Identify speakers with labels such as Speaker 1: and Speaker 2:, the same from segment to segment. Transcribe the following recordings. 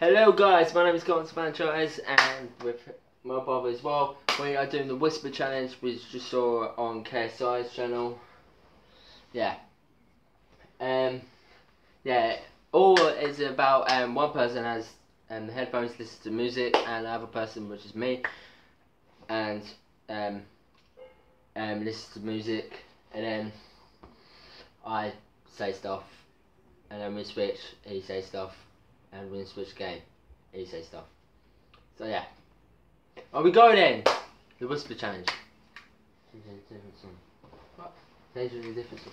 Speaker 1: Hello guys, my name is Colin Spanchos and with my brother as well. We are doing the Whisper Challenge which you saw on KSI's channel. Yeah. Um yeah, all is about um one person has um headphones listens to music and the other person which is me and um um listens to music and then I say stuff and then we switch, he says stuff and we switch game. He says stuff. So yeah. Are we going in? The Whisper Challenge.
Speaker 2: What?
Speaker 1: A different song.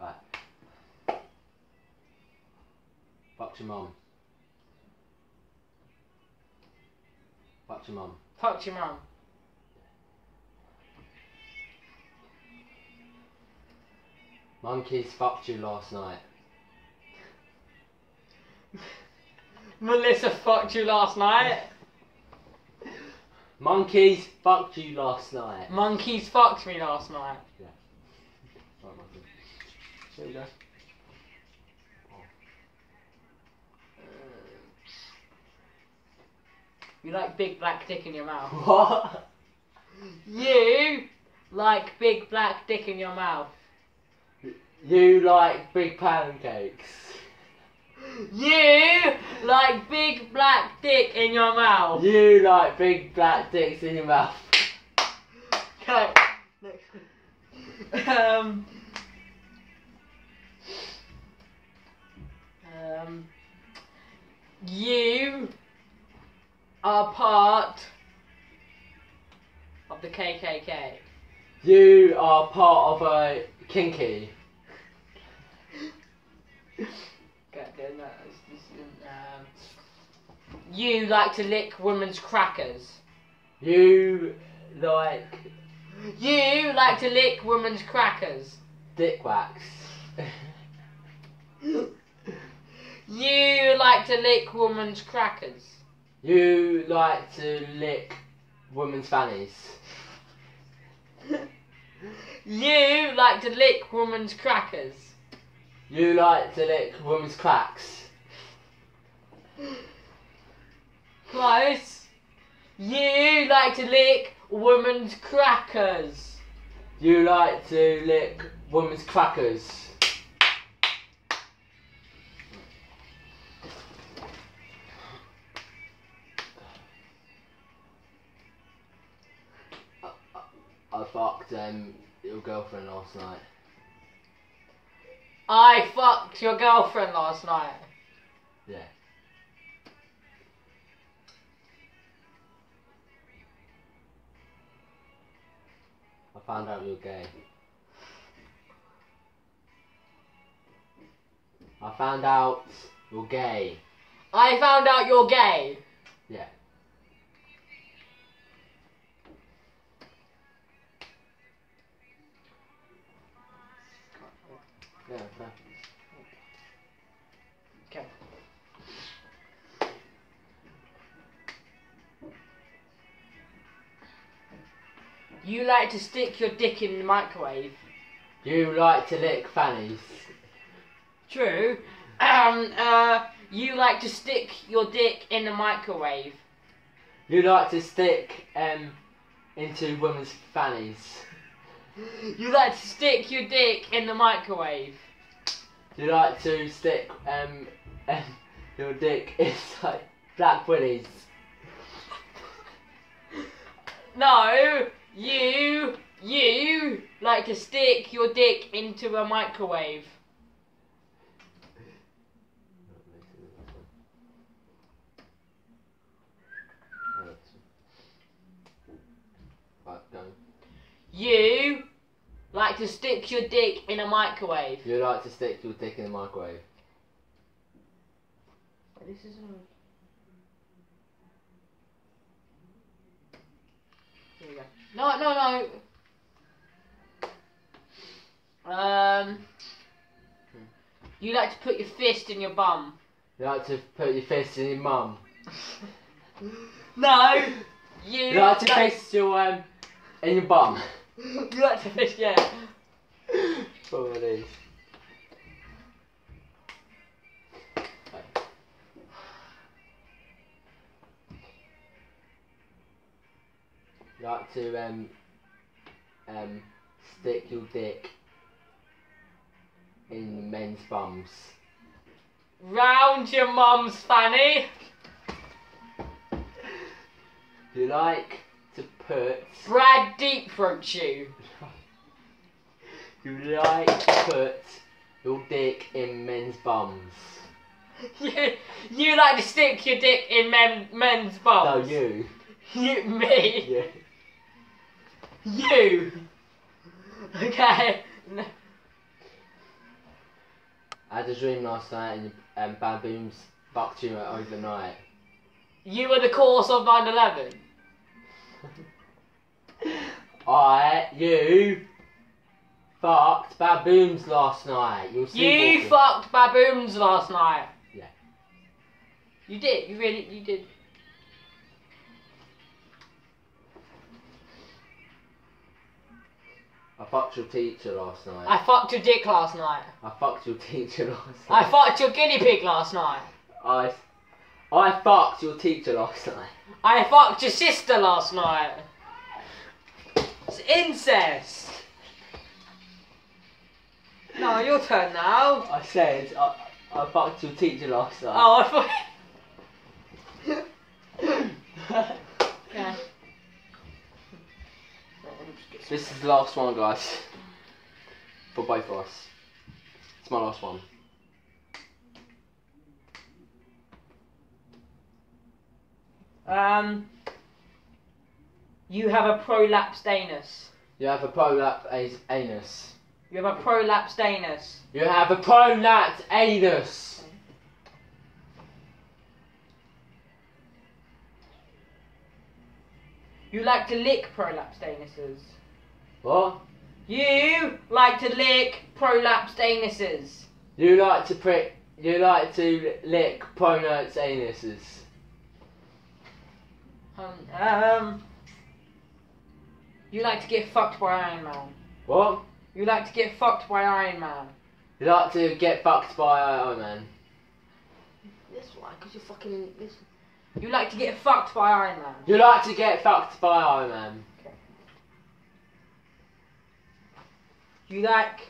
Speaker 1: Right. Fuck your mum. Fuck your mum.
Speaker 2: Fuck your mum.
Speaker 1: Monkeys fucked you last night.
Speaker 2: Melissa fucked you last night.
Speaker 1: Monkeys fucked you last night.
Speaker 2: Monkeys fucked me last night.
Speaker 1: Right, monkey. There we go.
Speaker 2: You like big black dick in your mouth.
Speaker 1: What?
Speaker 2: You like big black dick in your mouth.
Speaker 1: You like big pancakes.
Speaker 2: You like big black dick in your mouth.
Speaker 1: You like big black dicks in your mouth.
Speaker 2: Okay. Next. um. Um. You are part of the KKK.
Speaker 1: You are part of a kinky.
Speaker 2: Okay, then that is- this um, You like to lick women's crackers.
Speaker 1: You like
Speaker 2: You like to lick women's crackers.
Speaker 1: dick wax.
Speaker 2: You like to lick women's crackers.
Speaker 1: You like to lick women's fannies.
Speaker 2: You like to lick women's crackers.
Speaker 1: You like to lick women's cracks.
Speaker 2: Close. You like to lick women's crackers.
Speaker 1: You like to lick women's crackers. I, fucked um, your girlfriend last night.
Speaker 2: I fucked your girlfriend last night.
Speaker 1: Yeah. I found out you're gay. I found out you're gay.
Speaker 2: I found out you're gay.
Speaker 1: Yeah. Yeah.
Speaker 2: Okay. You like to stick your dick in the microwave.
Speaker 1: You like to lick fannies.
Speaker 2: True. Um, uh, you like to stick your dick in the microwave.
Speaker 1: You like to stick um into women's fannies.
Speaker 2: You like to stick your dick in the microwave.
Speaker 1: You like to stick um, um your dick inside black willies.
Speaker 2: No, you, you like to stick your dick into a microwave.
Speaker 1: Right, go.
Speaker 2: You like to stick your dick in a microwave.
Speaker 1: You like to stick your dick in a microwave.
Speaker 2: This is a... Here we go. No, no, no. Um, you like to put your fist in your bum.
Speaker 1: You like to put your fist in your mum.
Speaker 2: No, You
Speaker 1: You like to kiss your um in your bum.
Speaker 2: You like to fish, yeah.
Speaker 1: It is. You like to um um stick your dick in men's bums.
Speaker 2: Round your mum's fanny.
Speaker 1: You like to put
Speaker 2: Brad deep throats you.
Speaker 1: you like to put your dick in men's bums.
Speaker 2: You, you like to stick your dick in men, men's bums.
Speaker 1: No, you.
Speaker 2: You, me.
Speaker 1: Yeah.
Speaker 2: You. Okay.
Speaker 1: I had a dream last night and um, baboons fucked you overnight.
Speaker 2: You were the cause of 9-11.
Speaker 1: I, you, fucked baboons last night.
Speaker 2: You
Speaker 1: sleepwalking.
Speaker 2: fucked baboons last night.
Speaker 1: Yeah.
Speaker 2: You did. You really, you did.
Speaker 1: I fucked your teacher last night.
Speaker 2: I fucked your dick last night.
Speaker 1: I fucked your teacher last night.
Speaker 2: I fucked your guinea pig last night.
Speaker 1: I, I fucked your teacher last night.
Speaker 2: I fucked your sister last night. It's incest. No, your turn now.
Speaker 1: I said I, I fucked your teacher last time.
Speaker 2: Oh, I thought. okay.
Speaker 1: This is the last one, guys. For both of us. It's my last one.
Speaker 2: Um, you have a prolapsed anus.
Speaker 1: You have a prolapsed anus.
Speaker 2: You have a prolapsed anus.
Speaker 1: You have a prolapsed anus.
Speaker 2: You like to lick prolapsed anuses.
Speaker 1: What?
Speaker 2: You like to lick prolapsed anuses.
Speaker 1: You like to prick. You like to lick prolapsed anuses.
Speaker 2: Um, um, you like to get fucked by Iron Man.
Speaker 1: What?
Speaker 2: You like to get fucked by Iron Man.
Speaker 1: You uh, like to get fucked by Iron Man.
Speaker 2: This why? Because you're fucking. This. You like to get fucked by Iron Man.
Speaker 1: You like to get fucked by Iron Man.
Speaker 2: You like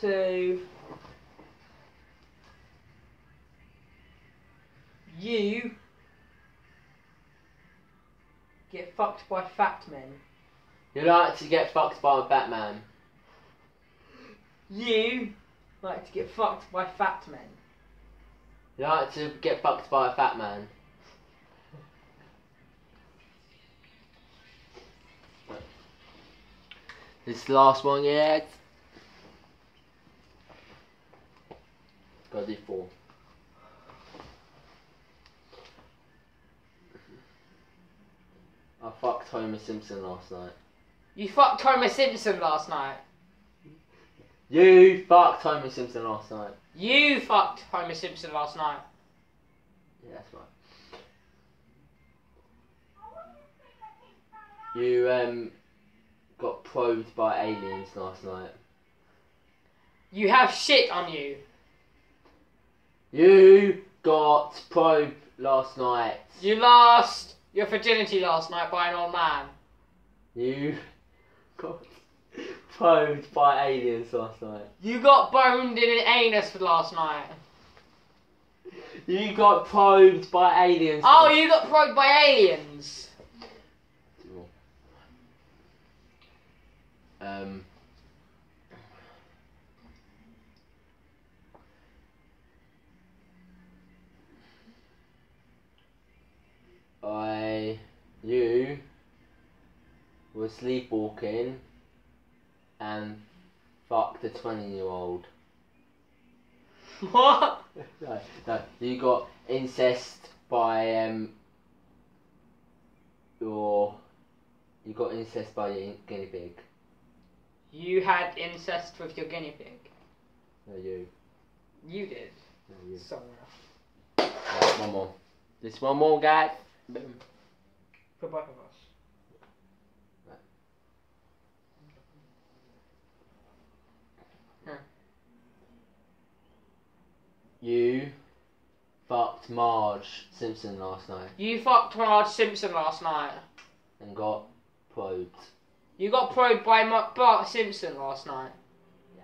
Speaker 2: to. You get fucked by fat men.
Speaker 1: You like to get fucked by Batman.
Speaker 2: You like to get fucked by fat men.
Speaker 1: You like to get fucked by a fat man. This last one yet. Gotta do four. I fucked Homer Simpson last night.
Speaker 2: You fucked Homer Simpson last night.
Speaker 1: You fucked Homer Simpson last night.
Speaker 2: You fucked Homer Simpson last night.
Speaker 1: Yeah, that's right. You um got probed by aliens last night.
Speaker 2: You have shit on you.
Speaker 1: You got probed last night.
Speaker 2: You lost your virginity last night by an old man.
Speaker 1: You got probed by aliens last night.
Speaker 2: You got boned in an anus last night.
Speaker 1: You got probed by aliens.
Speaker 2: Oh,
Speaker 1: last-
Speaker 2: you got probed by aliens.
Speaker 1: Um. I, you, were sleepwalking and fucked a 20 year old.
Speaker 2: What?
Speaker 1: No, no, you got incest by, um, your, you got incest by your guinea pig.
Speaker 2: You had incest with your guinea pig.
Speaker 1: No, you.
Speaker 2: You did.
Speaker 1: No, you.
Speaker 2: Somewhere.
Speaker 1: Right, one more. This one more, guys. Boom.
Speaker 2: For both of us.
Speaker 1: You fucked Marge Simpson last night
Speaker 2: You fucked Marge Simpson last night.
Speaker 1: and got probed.
Speaker 2: You got probed by Ma- Bart Simpson last night.
Speaker 1: Yeah.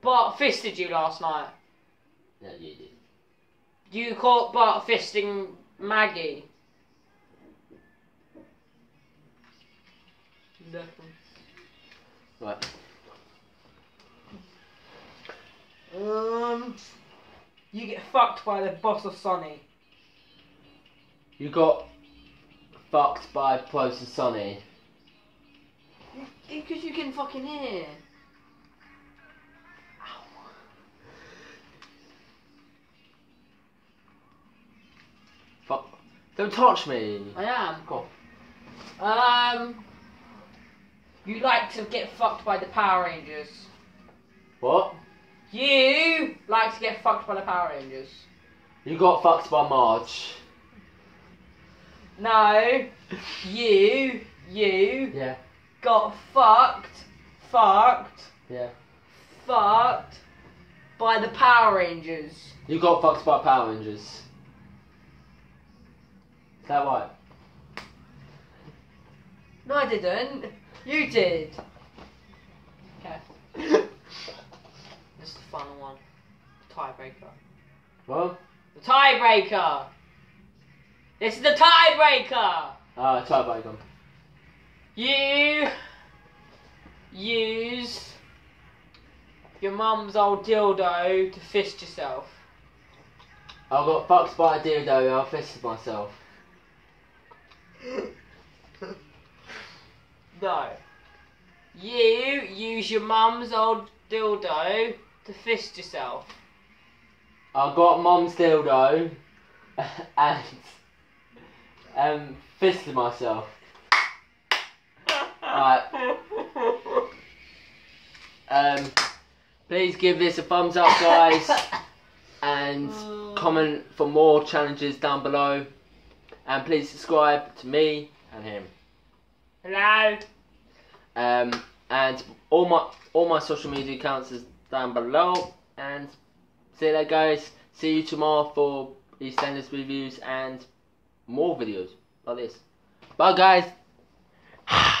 Speaker 2: Bart fisted you last night.
Speaker 1: Yeah, you did.
Speaker 2: You caught Bart fisting Maggie. Nothing.
Speaker 1: Right.
Speaker 2: Um, you get fucked by the boss of Sonny.
Speaker 1: You got fucked by Closer Sonny.
Speaker 2: Because you can fucking hear.
Speaker 1: Fuck. Don't touch me.
Speaker 2: I am.
Speaker 1: Cool.
Speaker 2: Um, you like to get fucked by the Power Rangers.
Speaker 1: What?
Speaker 2: You like to get fucked by the Power Rangers.
Speaker 1: You got fucked by Marge.
Speaker 2: No, you, you
Speaker 1: Yeah.
Speaker 2: got fucked, fucked,
Speaker 1: Yeah.
Speaker 2: fucked by the Power Rangers.
Speaker 1: You got fucked by Power Rangers. Is that right?
Speaker 2: No, I didn't. You did. This is the final one. The Tiebreaker.
Speaker 1: Well,
Speaker 2: The tiebreaker. This is the tiebreaker.
Speaker 1: uh, try back on.
Speaker 2: You use your mum's old dildo to fist yourself.
Speaker 1: I got fucked by a dildo. I fisted myself.
Speaker 2: No. You use your mum's old dildo to fist yourself.
Speaker 1: I got Mum's dildo and um fisted myself. Right. Um, please give this a thumbs up, guys, and comment for more challenges down below. And please subscribe to me and him.
Speaker 2: Hello.
Speaker 1: Um, and all my all my social media accounts is down below. And see you guys. See you tomorrow for EastEnders reviews and more videos like this. Bye, guys.